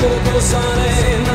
Todos haremos